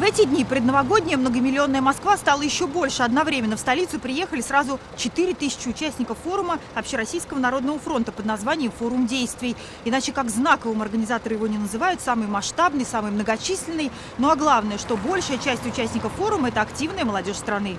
В эти дни предновогодняя многомиллионная Москва стала еще больше. Одновременно в столицу приехали сразу 4 тысячи участников форума Общероссийского народного фронта под названием «Форум действий». Иначе как знаковым организаторы его не называют, самый масштабный, самый многочисленный. Ну а главное, что большая часть участников форума – это активная молодежь страны.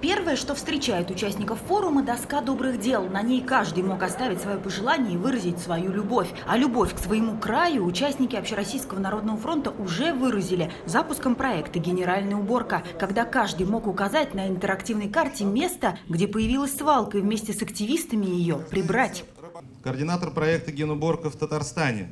Первое, что встречает участников форума – доска добрых дел. На ней каждый мог оставить свое пожелание и выразить свою любовь. А любовь к своему краю участники Общероссийского народного фронта уже выразили запуском проекта «Генеральная уборка», когда каждый мог указать на интерактивной карте место, где появилась свалка, и вместе с активистами ее прибрать. Координатор проекта «Генуборка» в Татарстане.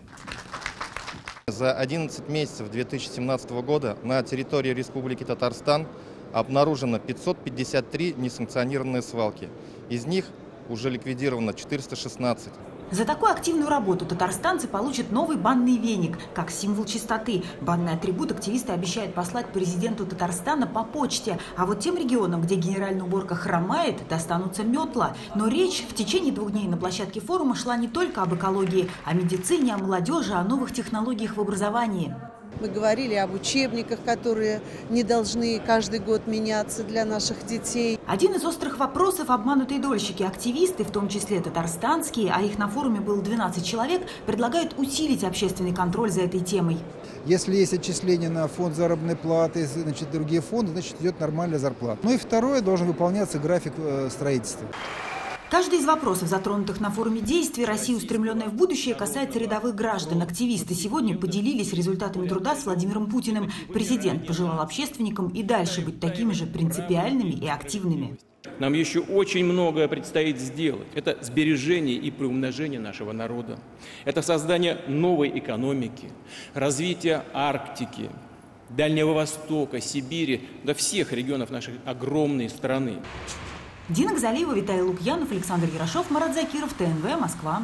За 11 месяцев 2017 года на территории Республики Татарстан обнаружено 553 несанкционированные свалки. Из них уже ликвидировано 416. За такую активную работу татарстанцы получат новый банный веник, как символ чистоты. Банный атрибут активисты обещают послать президенту Татарстана по почте. А вот тем регионам, где генеральная уборка хромает, достанутся метла. Но речь в течение двух дней на площадке форума шла не только об экологии, о медицине, о молодежи, о новых технологиях в образовании. Мы говорили об учебниках, которые не должны каждый год меняться для наших детей. Один из острых вопросов обманутые дольщики, активисты, в том числе татарстанские, а их на форуме было 12 человек, предлагают усилить общественный контроль за этой темой. Если есть отчисления на фонд заработной платы, значит, другие фонды, значит, идет нормальная зарплата. Ну и второе, должен выполняться график э, строительства. Каждый из вопросов, затронутых на форуме действий России, устремленная в будущее, касается рядовых граждан. Активисты сегодня поделились результатами труда с Владимиром Путиным. Президент пожелал общественникам и дальше быть такими же принципиальными и активными. Нам еще очень многое предстоит сделать. Это сбережение и приумножение нашего народа. Это создание новой экономики, развитие Арктики, Дальнего Востока, Сибири, до всех регионов нашей огромной страны. Дина Газалиева, Виталий Лукьянов, Александр Ярошов, Марат Закиров, ТНВ, Москва.